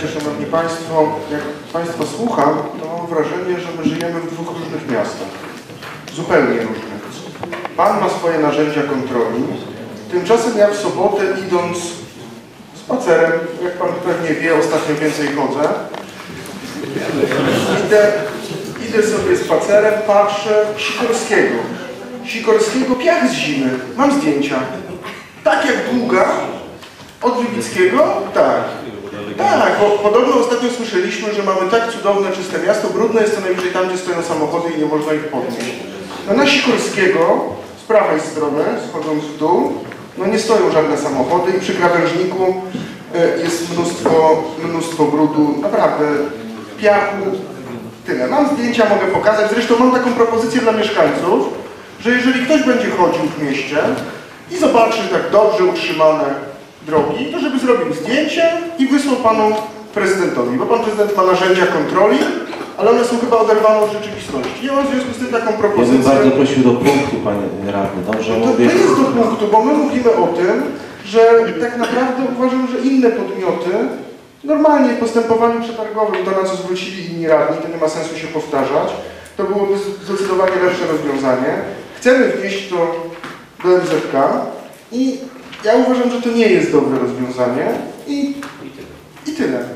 Szanowni Państwo, jak Państwa słucham, to mam wrażenie, że my żyjemy w dwóch różnych miastach. Zupełnie różnych. Pan ma swoje narzędzia kontroli, tymczasem ja w sobotę idąc spacerem, jak Pan pewnie wie, ostatnio więcej chodzę, idę, idę sobie spacerem, patrzę Sikorskiego. Sikorskiego piach z zimy. Mam zdjęcia. Tak jak długa, od Wybickiego? Tak. Tak, bo podobno ostatnio słyszeliśmy, że mamy tak cudowne, czyste miasto, brudne jest to najwyżej tam, gdzie stoją samochody i nie można ich podnieść. No na Sikorskiego, z prawej strony, schodząc w dół, no nie stoją żadne samochody i przy krawężniku e, jest mnóstwo, mnóstwo brudu, naprawdę piachu, tyle. Mam zdjęcia, mogę pokazać, zresztą mam taką propozycję dla mieszkańców, że jeżeli ktoś będzie chodził w mieście i zobaczy tak dobrze utrzymane drogi, to żeby zrobił zdjęcie i wysłał panu prezydentowi, bo pan prezydent ma narzędzia kontroli, ale one są chyba oderwane od rzeczywistości. Ja mam w związku z tym taką Ja bym propozycję. bardzo prosił do punktu, panie radny. Dobrze To, to mówię. jest do punktu, bo my mówimy o tym, że tak naprawdę uważam, że inne podmioty normalnie w postępowaniu przetargowym, to na co zwrócili inni radni, to nie ma sensu się powtarzać, to byłoby zdecydowanie lepsze rozwiązanie. Chcemy wnieść to do MZK i ja uważam, że to nie jest dobre rozwiązanie i, i tyle.